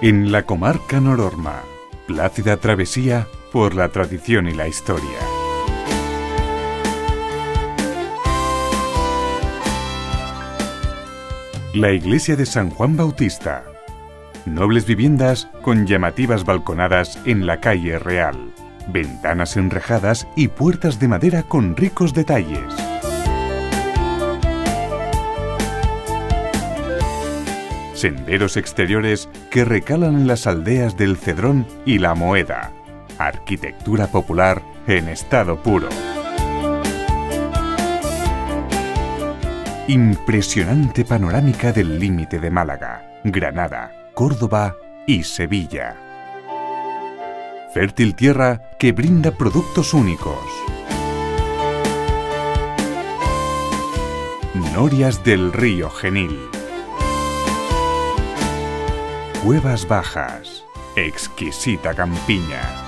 En la comarca Nororma, plácida travesía por la tradición y la historia. La iglesia de San Juan Bautista. Nobles viviendas con llamativas balconadas en la calle Real. Ventanas enrejadas y puertas de madera con ricos detalles. Senderos exteriores que recalan en las aldeas del Cedrón y la Moeda. Arquitectura popular en estado puro. Impresionante panorámica del límite de Málaga, Granada, Córdoba y Sevilla. Fértil tierra que brinda productos únicos. Norias del río Genil. Cuevas Bajas. Exquisita campiña.